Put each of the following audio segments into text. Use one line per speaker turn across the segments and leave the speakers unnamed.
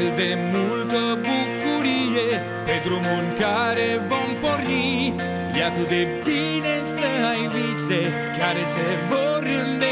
atât de multă bucurie Pe drumul în care vom porni. E atât de bine să ai vise Care se vor îndeplini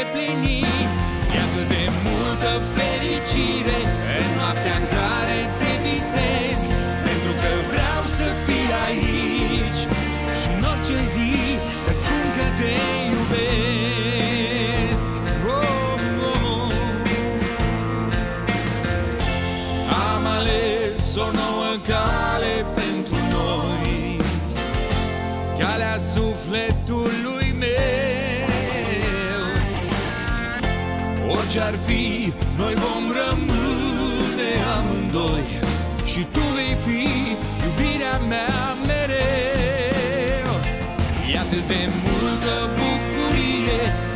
o nouă cale pentru noi. Calea sufletului meu. Orice ar fi, noi vom rămâne amândoi Și tu vei fi iubirea mea mereu. E atât de multă bucurie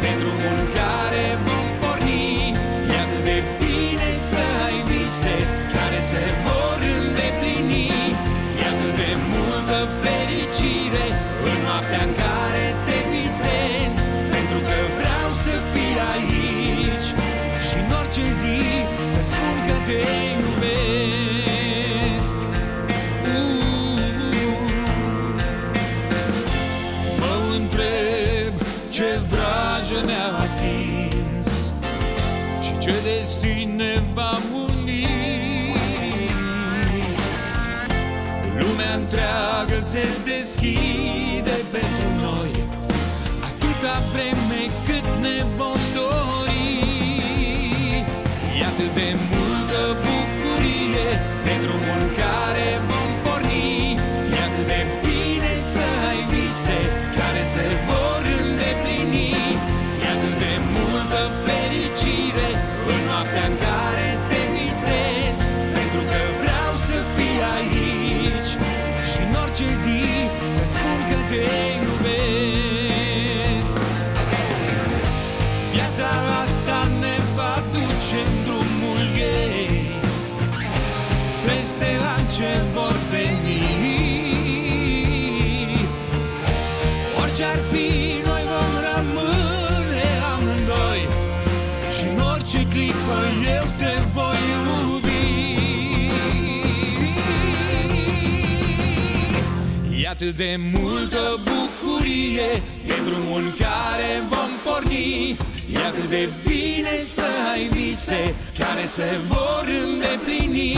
noaptea în care te visezi Pentru că vreau să fii aici. Și în orice zi să-ți spun că te iubesc. Uh. Mă întreb ce vrajă ne-a atins Și ce destin ne va uni Lumea întreagă se se vor îndeplini. E atât de multă fericire În noaptea în care te visezi Pentru că vreau să fii aici Și în orice zi să-ți spun că te iubesc. Viața asta ne va duce în drumul ei. Peste ce vor veni Orice ar fi, noi vom rămâne amândoi. Și în orice clipă eu te voi iubi. E atât de multă bucurie E drumul în care vom porni. E atât de bine să ai vise Care se vor îndeplini